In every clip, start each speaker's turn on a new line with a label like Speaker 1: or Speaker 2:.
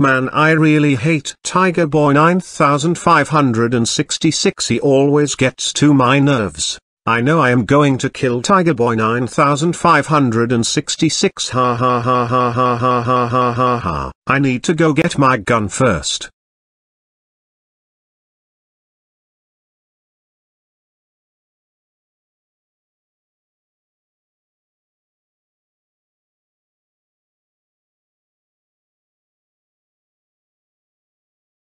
Speaker 1: Man I really hate Tiger Boy 9566 he always gets to my nerves. I know I am going to kill Tiger Boy 9566 ha ha ha ha ha ha ha ha ha ha. I need to go get my gun first.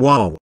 Speaker 2: wow